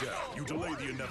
down. you delay the inevitable.